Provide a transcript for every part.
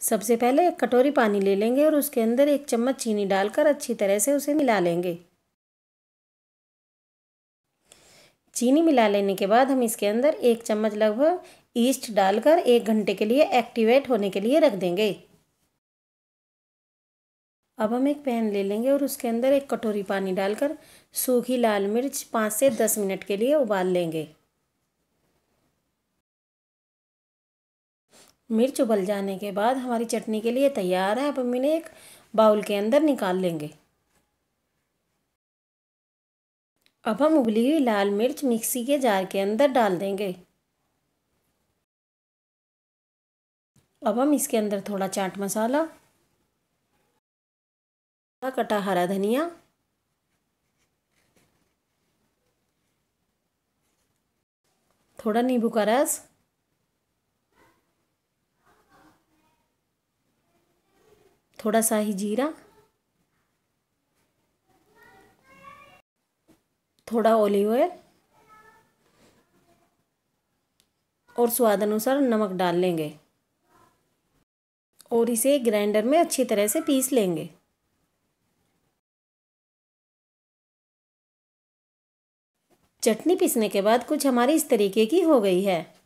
सबसे पहले एक कटोरी पानी ले लेंगे और उसके अंदर एक चम्मच चीनी डालकर अच्छी तरह से उसे मिला लेंगे। चीनी मिला लेने के बाद हम इसके अंदर एक चम्मच लगभग ईस्ट डालकर एक घंटे के लिए एक्टिवेट होने के लिए रख देंगे। अब हम एक पैन ले लेंगे और उसके अंदर एक कटोरी पानी डालकर सूखी लाल मिर्च पाँच से दस मिनट के लिए उबाल लेंगे। मिर्च उबल जाने के बाद हमारी चटनी के लिए तैयार है। अब हम इन्हें एक बाउल के अंदर निकाल लेंगे। अब हम उबली हुई लाल मिर्च मिक्सी के जार के अंदर डाल देंगे। अब हम इसके अंदर थोड़ा चाट मसाला थोड़ा कटा हरा धनिया, थोड़ा नींबू का रस थोड़ा सा ही जीरा। थोड़ा ऑलिव ऑयल और स्वाद अनुसार नमक डाल लेंगे। और इसे ग्राइंडर में अच्छी तरह से पीस लेंगे। चटनी पीसने के बाद कुछ हमारी इस तरीके की हो गई है।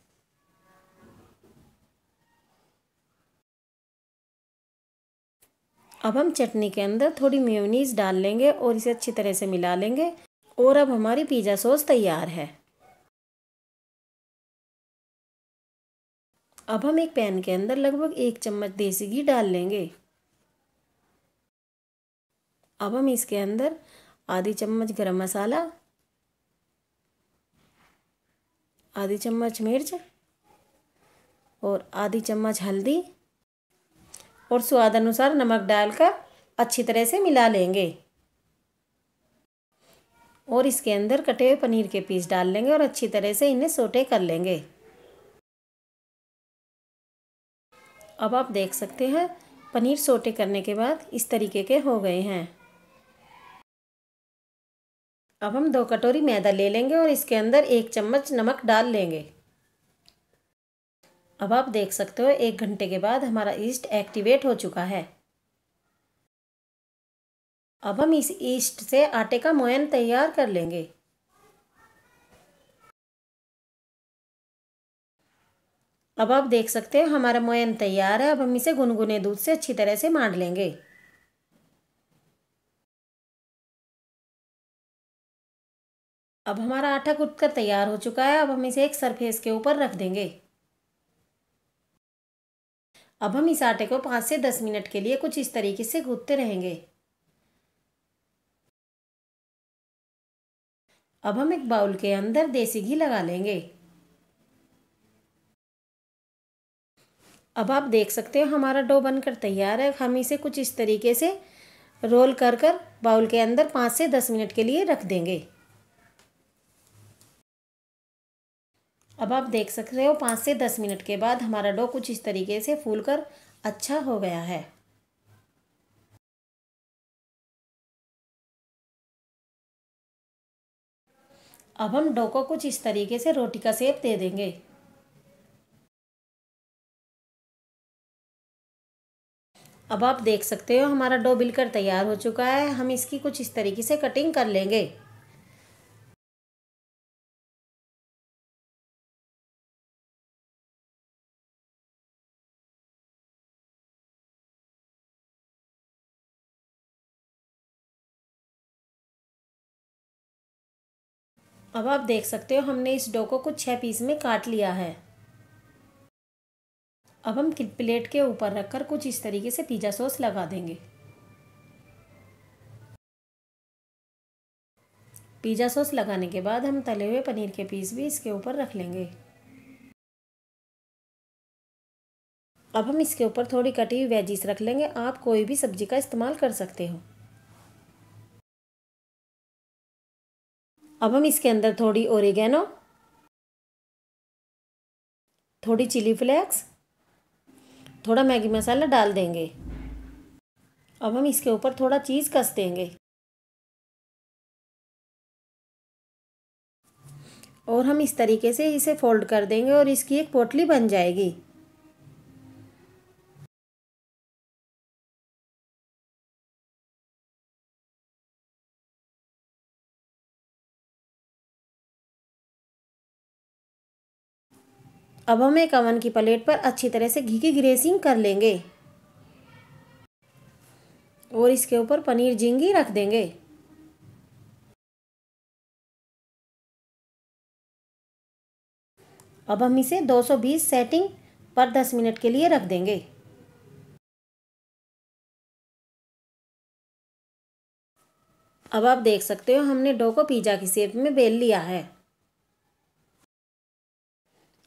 अब हम चटनी के अंदर थोड़ी मेयोनीज डाल लेंगे और इसे अच्छी तरह से मिला लेंगे। और अब हमारी पिज़्ज़ा सॉस तैयार है। अब हम एक पैन के अंदर लगभग एक चम्मच देसी घी डाल लेंगे। अब हम इसके अंदर आधी चम्मच गरम मसाला, आधी चम्मच मिर्च और आधी चम्मच हल्दी और स्वाद अनुसार नमक डालकर अच्छी तरह से मिला लेंगे। और इसके अंदर कटे हुए पनीर के पीस डाल लेंगे और अच्छी तरह से इन्हें सोटे कर लेंगे। अब आप देख सकते हैं, पनीर सोटे करने के बाद इस तरीके के हो गए हैं। अब हम दो कटोरी मैदा ले लेंगे और इसके अंदर एक चम्मच नमक डाल लेंगे। अब आप देख सकते हो, एक घंटे के बाद हमारा ईस्ट एक्टिवेट हो चुका है। अब हम इस ईस्ट से आटे का मोयन तैयार कर लेंगे। अब आप देख सकते हो, हमारा मोयन तैयार है। अब हम इसे गुनगुने दूध से अच्छी तरह से मांड लेंगे। अब हमारा आटा कूद कर तैयार हो चुका है। अब हम इसे एक सरफेस के ऊपर रख देंगे। अब हम इस आटे को पाँच से दस मिनट के लिए कुछ इस तरीके से गूंथते रहेंगे। अब हम एक बाउल के अंदर देसी घी लगा लेंगे। अब आप देख सकते हो हमारा डो बनकर तैयार है। हम इसे कुछ इस तरीके से रोल कर कर बाउल के अंदर पाँच से दस मिनट के लिए रख देंगे। अब आप देख सकते हो, पाँच से दस मिनट के बाद हमारा डो कुछ इस तरीके से फूल कर अच्छा हो गया है। अब हम डो को कुछ इस तरीके से रोटी का सेप दे देंगे। अब आप देख सकते हो, हमारा डो बिलकर तैयार हो चुका है। हम इसकी कुछ इस तरीके से कटिंग कर लेंगे। अब आप देख सकते हो, हमने इस डो को कुछ छः पीस में काट लिया है। अब हम प्लेट के ऊपर रखकर कुछ इस तरीके से पिज़्ज़ा सॉस लगा देंगे। पिज़्ज़ा सॉस लगाने के बाद हम तले हुए पनीर के पीस भी इसके ऊपर रख लेंगे। अब हम इसके ऊपर थोड़ी कटी हुई वेजिस रख लेंगे। आप कोई भी सब्ज़ी का इस्तेमाल कर सकते हो। अब हम इसके अंदर थोड़ी ओरिगेनो थोड़ी चिली फ्लेक्स थोड़ा मैगी मसाला डाल देंगे। अब हम इसके ऊपर थोड़ा चीज़ कस देंगे। और हम इस तरीके से इसे फोल्ड कर देंगे और इसकी एक पोटली बन जाएगी। अब हम एक अवन की प्लेट पर अच्छी तरह से घी की ग्रेसिंग कर लेंगे। और इसके ऊपर पनीर झिंगी रख देंगे। अब हम इसे 220 सेटिंग पर 10 मिनट के लिए रख देंगे। अब आप देख सकते हो हमने डो को पिज़्ज़ा की शेप में बेल लिया है।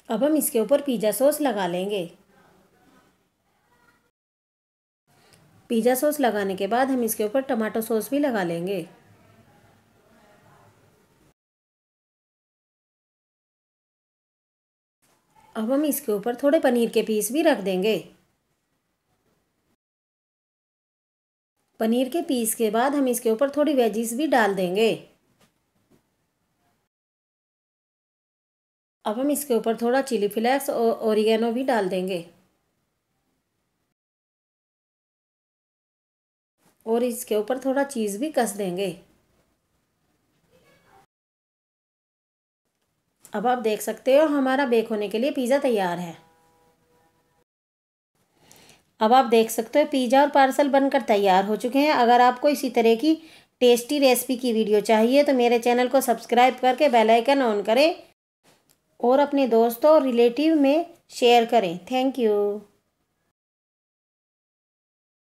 अब हम इसके ऊपर पिज़्ज़ा सॉस लगा लेंगे। पिज़्ज़ा सॉस लगाने के बाद हम इसके ऊपर टमाटो सॉस भी लगा लेंगे। अब हम इसके ऊपर थोड़े पनीर के पीस भी रख देंगे। पनीर के पीस के बाद हम इसके ऊपर थोड़ी वेजिस भी डाल देंगे। अब हम इसके ऊपर थोड़ा चिली फ्लेक्स और ओरिगेनो भी डाल देंगे। और इसके ऊपर थोड़ा चीज़ भी कस देंगे। अब आप देख सकते हो, हमारा बेक होने के लिए पिज़्ज़ा तैयार है। अब आप देख सकते हो पिज़्ज़ा और पार्सल बनकर तैयार हो चुके हैं। अगर आपको इसी तरह की टेस्टी रेसिपी की वीडियो चाहिए तो मेरे चैनल को सब्सक्राइब करके बेल आइकन ऑन करें। और अपने दोस्तों और रिलेटिव में शेयर करें. Thank you